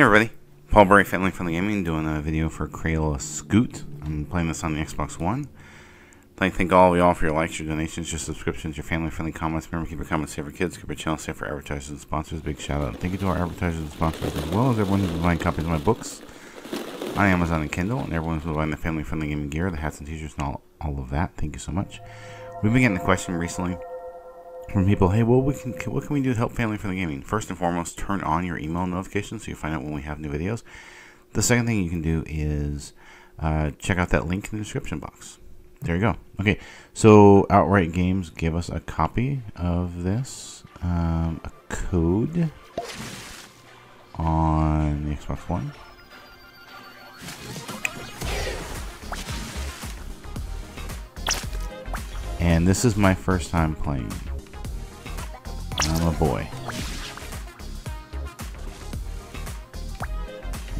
Hey everybody, Paul Bury, Family Friendly Gaming, doing a video for Crayola Scoot. I'm playing this on the Xbox One. To thank all of y'all for your likes, your donations, your subscriptions, your family friendly comments. Remember, keep your comments safe for kids, keep your channel safe for advertisers and sponsors. Big shout out. Thank you to our advertisers and sponsors, as well as everyone who's buying copies of my books on Amazon and Kindle, and everyone who's buying the family friendly gaming gear, the hats and t shirts, and all, all of that. Thank you so much. We've been getting the question recently from people, hey, well, we can, what can we do to help family friendly gaming? First and foremost, turn on your email notifications so you find out when we have new videos. The second thing you can do is uh, check out that link in the description box. There you go. Okay, so Outright Games gave us a copy of this, um, a code on the Xbox One. And this is my first time playing. Boy.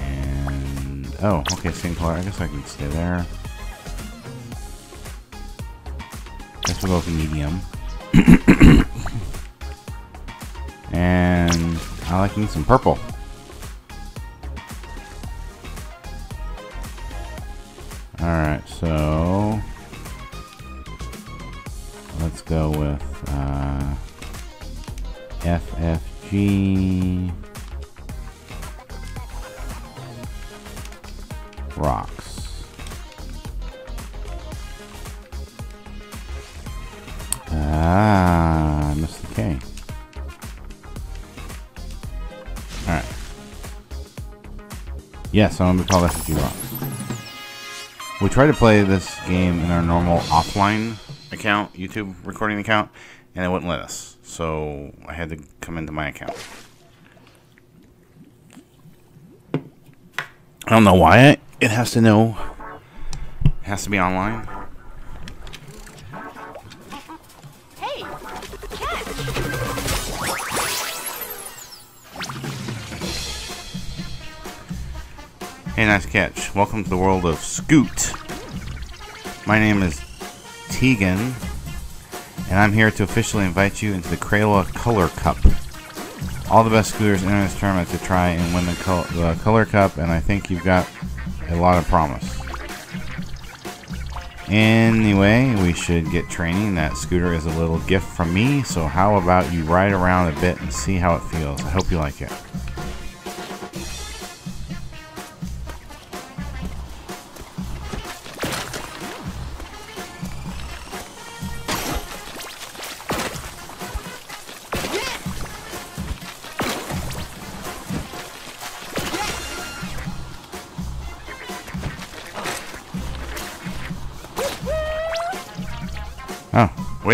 And oh, okay, same color. I guess I can stay there. Guess we'll go with medium. and I like me some purple. Alright, so let's go with uh, FFG rocks. Ah, I missed the K. Alright. Yes, I'm going to call FFG rocks. We tried to play this game in our normal offline account, YouTube recording account, and it wouldn't let us. So I had to come into my account. I don't know why it has to know. It has to be online. Hey, catch! Hey, nice catch. Welcome to the world of Scoot. My name is Tegan, and I'm here to officially invite you into the Crayola Color Cup. All the best scooters enter this tournament to try and win the, col the Color Cup, and I think you've got a lot of promise. Anyway, we should get training. That scooter is a little gift from me, so how about you ride around a bit and see how it feels? I hope you like it.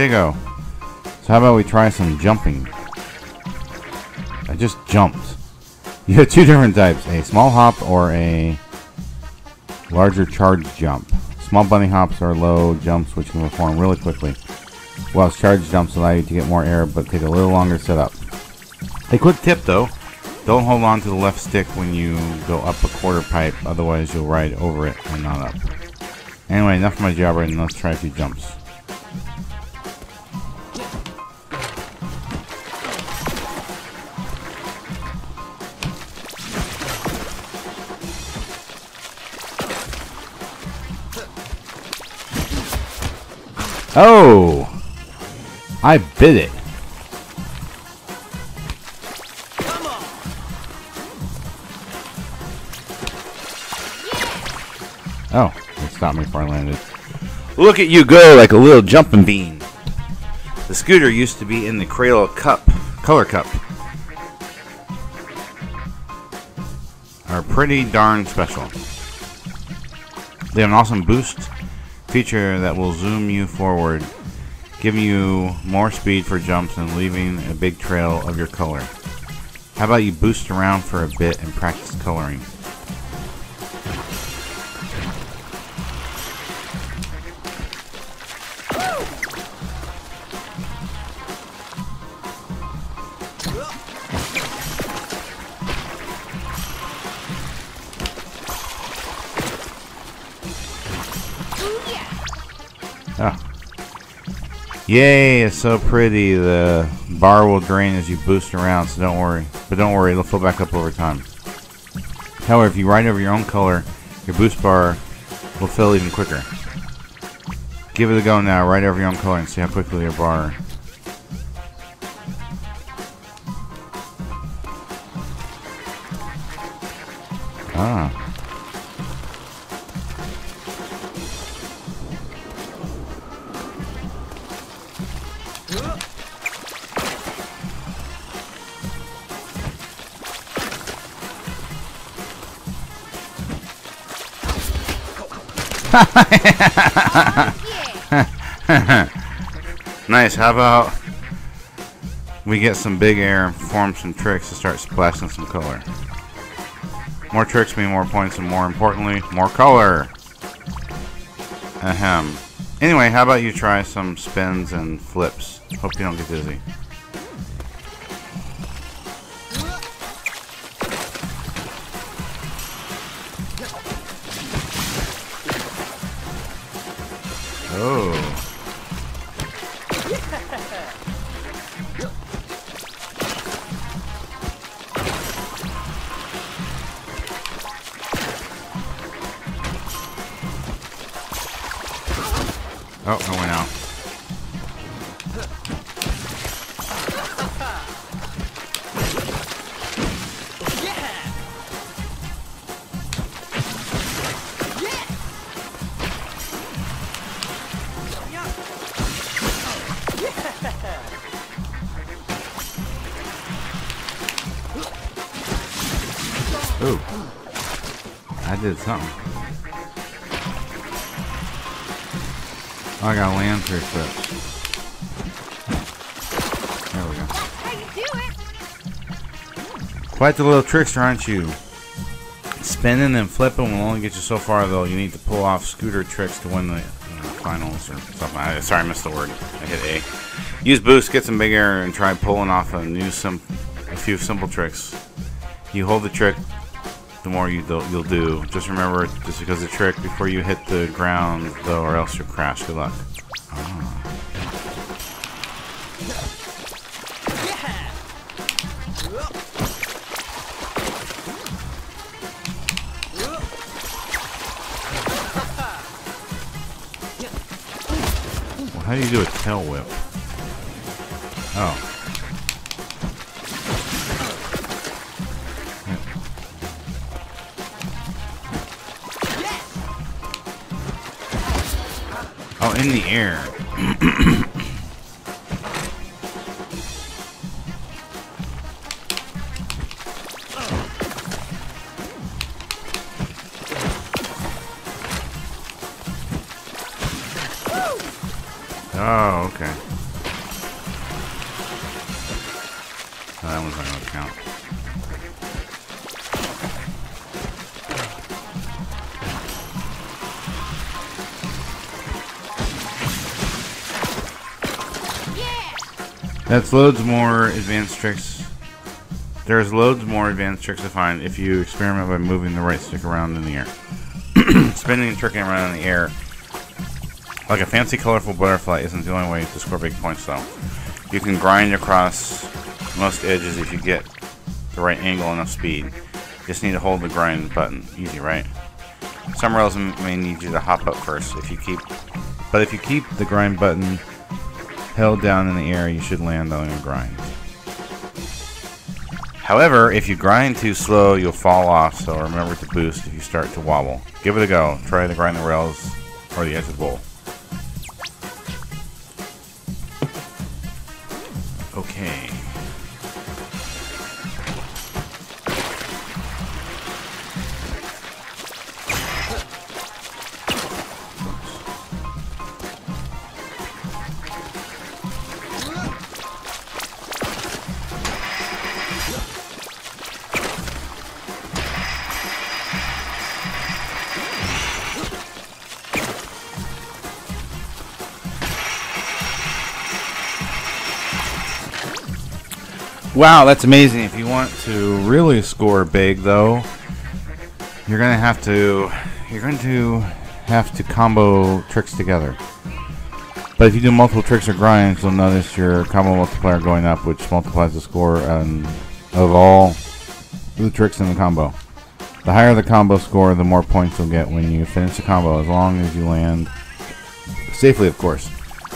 Way to go. So how about we try some jumping? I just jumped. You have two different types, a small hop or a larger charge jump. Small bunny hops are low jumps which can perform really quickly, whilst charge jumps allow you to get more air but take a little longer to set up. A quick tip though, don't hold on to the left stick when you go up a quarter pipe, otherwise you'll ride over it and not up. Anyway, enough of my jabbering, let's try a few jumps. Oh! I bit it. Oh, it stopped me before I landed. Look at you go like a little jumping bean. The scooter used to be in the Crayola Cup, Color Cup. Are pretty darn special. They have an awesome boost feature that will zoom you forward, giving you more speed for jumps and leaving a big trail of your color. How about you boost around for a bit and practice coloring? Yay, it's so pretty. The bar will drain as you boost around, so don't worry. But don't worry, it'll fill back up over time. However, if you ride over your own color, your boost bar will fill even quicker. Give it a go now, ride over your own color and see how quickly your bar Ah. nice. How about we get some big air and form some tricks to start splashing some color? More tricks mean more points, and more importantly, more color. Ahem. Anyway, how about you try some spins and flips? Hope you don't get dizzy. Oh, I went out. Ooh. I did something. Oh, I got a land through flips. There we go. Quite the little trickster, aren't you? Spinning and flipping will only get you so far, though. You need to pull off scooter tricks to win the know, finals or something. I, sorry, I missed the word. I hit A. Use boost, get some big air, and try pulling off a new sim a few simple tricks. You hold the trick, the more you you'll do. Just remember, just because the trick before you hit the ground, though, or else you'll crash. Good luck. Ah. Well, how do you do a tail whip? In the air. Oh, okay. That one's not gonna count. That's loads more advanced tricks. There's loads more advanced tricks to find if you experiment by moving the right stick around in the air. Spinning and tricking around in the air like a fancy colorful butterfly isn't the only way to score big points though. You can grind across most edges if you get the right angle and enough speed. Just need to hold the grind button. Easy, right? Some rails may need you to hop up first if you keep but if you keep the grind button held down in the air, you should land on your grind. However, if you grind too slow, you'll fall off, so remember to boost if you start to wobble. Give it a go. Try to grind the rails or the edge of the bowl. Wow, that's amazing. If you want to really score big, though, you're gonna have to you're going to have to combo tricks together. But if you do multiple tricks or grinds, you'll notice your combo multiplier going up, which multiplies the score um, of all the tricks in the combo. The higher the combo score, the more points you'll get when you finish the combo, as long as you land safely, of course.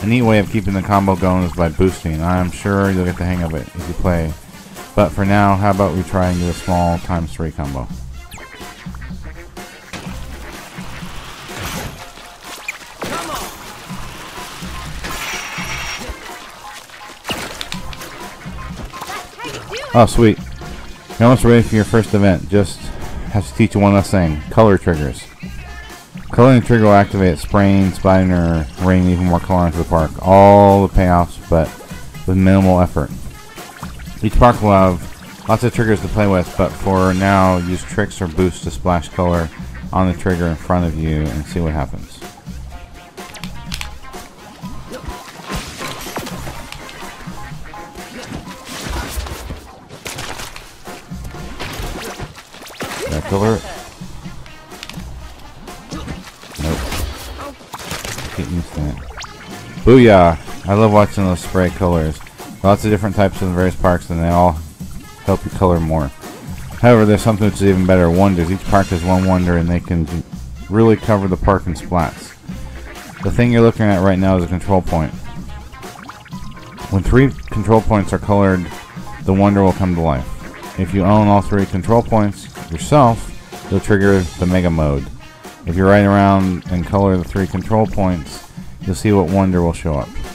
A neat way of keeping the combo going is by boosting. I'm sure you'll get the hang of it if you play. But for now, how about we try and do a small times 3 combo. Oh, sweet. You're almost ready for your first event. Just have to teach you one last thing. Color triggers. The trigger will activate spraying, Spider, Ring, even more color into the park. All the payoffs, but with minimal effort. Each park will have lots of triggers to play with, but for now, use tricks or boosts to splash color on the trigger in front of you and see what happens. That color. Booyah! I love watching those spray colors. Lots of different types in various parks, and they all help you color more. However, there's something which is even better. Wonders. Each park has one wonder, and they can really cover the park in splats. The thing you're looking at right now is a control point. When three control points are colored, the wonder will come to life. If you own all three control points yourself, you'll trigger the Mega Mode. If you ride around and color the three control points, you'll see what wonder will show up.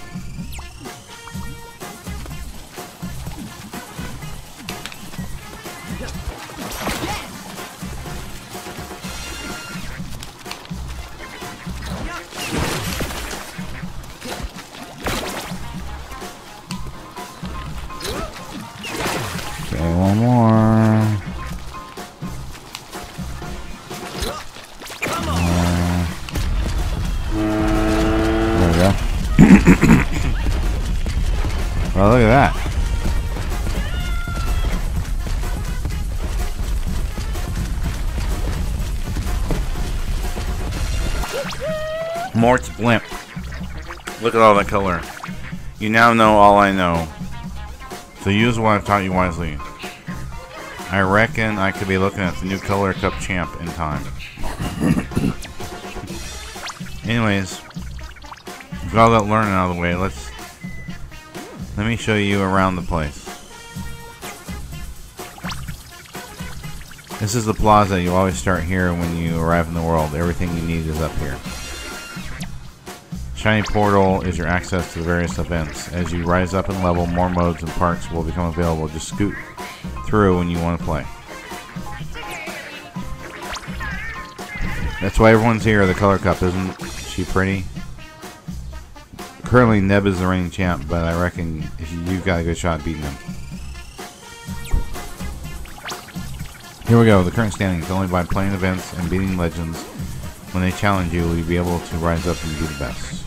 Mort's blimp. Look at all that color. You now know all I know. So use what I've taught you wisely. I reckon I could be looking at the new Color Cup champ in time. Anyways, with all that learning out of the way, let's let me show you around the place. This is the plaza. You always start here when you arrive in the world. Everything you need is up here. Shiny Portal is your access to the various events. As you rise up in level, more modes and parks will become available. Just scoot through when you want to play. That's why everyone's here. The Color Cup isn't she pretty? Currently, Neb is the reigning champ, but I reckon you've got a good shot at beating him. Here we go. The current standings only by playing events and beating legends. When they challenge you, will you be able to rise up and be the best?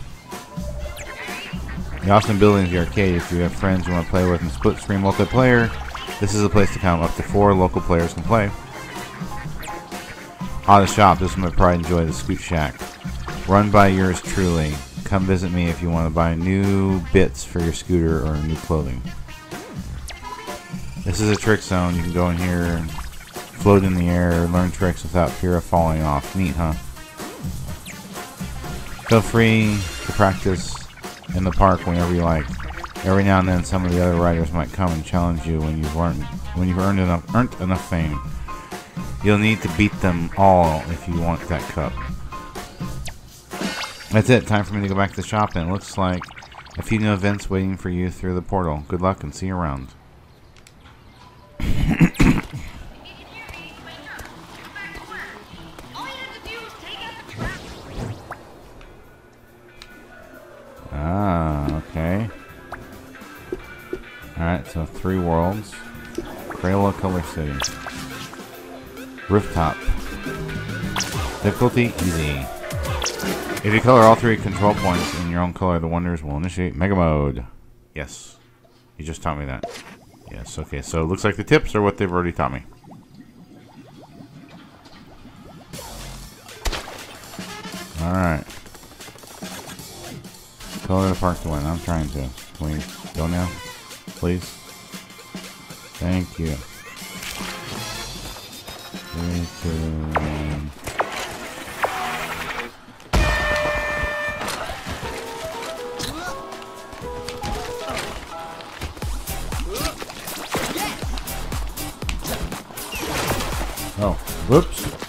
The Austin Building is the arcade. If you have friends you want to play with in split screen multiplayer, this is the place to come. Up to four local players can play. The shop. This is my pride and joy, the Scoot Shack. Run by yours truly. Come visit me if you want to buy new bits for your scooter or new clothing. This is a trick zone. You can go in here and float in the air, learn tricks without fear of falling off. Neat, huh? Feel free to practice in the park whenever you like. Every now and then, some of the other riders might come and challenge you when you've learned when you've earned enough earned enough fame. You'll need to beat them all if you want that cup. That's it. Time for me to go back to the shop. And it looks like a few new events waiting for you through the portal. Good luck and see you around. three worlds. Crayola Color City. Rooftop. Difficulty easy. If you color all three control points in your own color, the wonders will initiate Mega Mode. Yes. You just taught me that. Yes, okay, so it looks like the tips are what they've already taught me. Alright. Color the park to win. I'm trying to. Can we go now? Please? Thank you. Two, one. Oh, whoops.